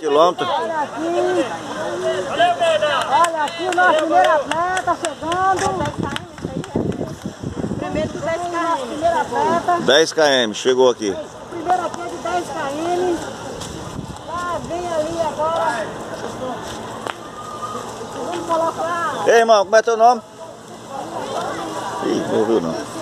Quilômetro. Olha aqui. Olha aqui o nosso primeiro atleta chegando. Primeiro 10 km. Atleta. 10 km, chegou aqui. Primeiro atleta de 10 km. Lá vem ali agora. Vamos colocar. Ei, irmão, como é teu nome? Ih, não ouviu não.